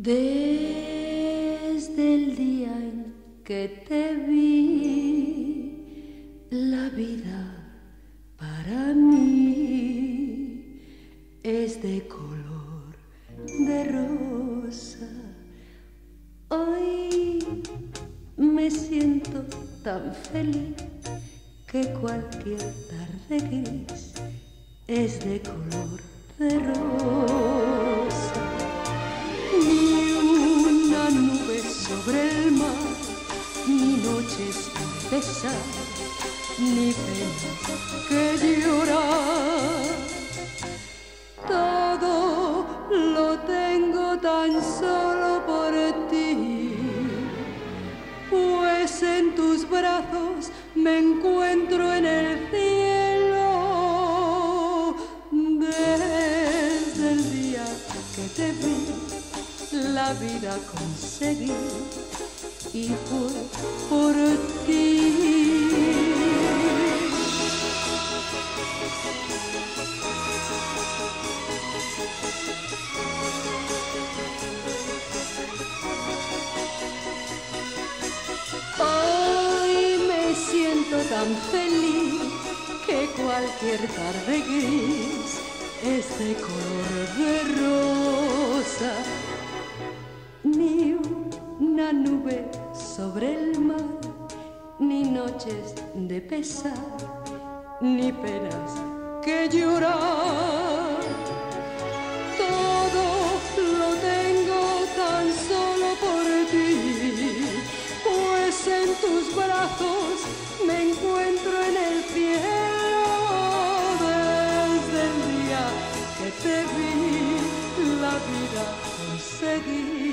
Desde el día en que te vi, la vida para mí es de color de rosa. Hoy me siento tan feliz que cualquier tarde gris es de color de rosa. Pesar, ni pena que llorar. Todo lo tengo tan solo por ti, pues en tus brazos me encuentro en el cielo. Desde el día que te vi, la vida conseguí y fue por ti. Hoy me siento tan feliz que cualquier tarde gris es color de rosa. Ni una nube sobre el mar, ni noches de pesar, ni penas que llorar. Todo lo tengo tan solo por ti, pues en tus brazos me encuentro en el cielo desde el día que te vi, la vida conseguí.